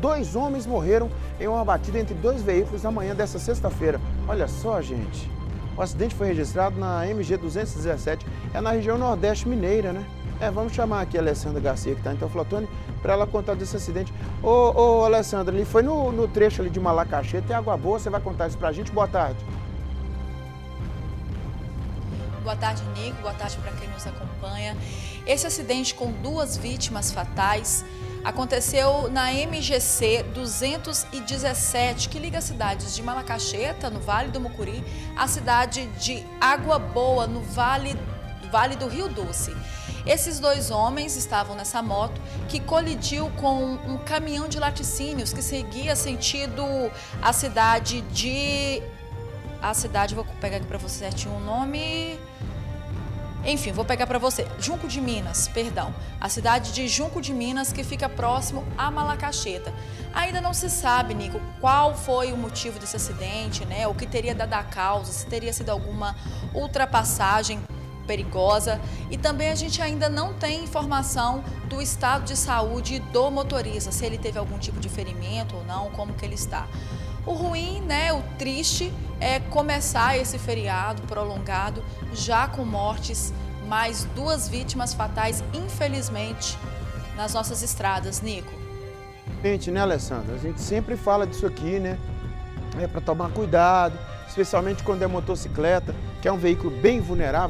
Dois homens morreram em uma batida entre dois veículos na manhã dessa sexta-feira. Olha só, gente. O acidente foi registrado na MG 217, é na região nordeste mineira, né? É, vamos chamar aqui a Alessandra Garcia, que está em Teoflotone, para ela contar desse acidente. Ô, ô Alessandra, ali foi no, no trecho ali de Malacachê, tem água boa, você vai contar isso para a gente? Boa tarde. Boa tarde, Nico. Boa tarde para quem nos acompanha. Esse acidente com duas vítimas fatais aconteceu na MGC 217, que liga as cidades de Malacacheta, no Vale do Mucuri, à cidade de Água Boa, no Vale, vale do Rio Doce. Esses dois homens estavam nessa moto que colidiu com um caminhão de laticínios que seguia sentido a cidade de. A cidade, vou pegar aqui para você certinho o nome. Enfim, vou pegar para você. Junco de Minas, perdão. A cidade de Junco de Minas, que fica próximo a Malacacheta. Ainda não se sabe, Nico, qual foi o motivo desse acidente, né? O que teria dado a causa, se teria sido alguma ultrapassagem perigosa. E também a gente ainda não tem informação do estado de saúde do motorista, se ele teve algum tipo de ferimento ou não, como que ele está. O ruim, né, o triste é começar esse feriado prolongado já com mortes, mais duas vítimas fatais, infelizmente, nas nossas estradas, Nico. Gente, né, Alessandra? A gente sempre fala disso aqui, né? É para tomar cuidado, especialmente quando é motocicleta, que é um veículo bem vulnerável.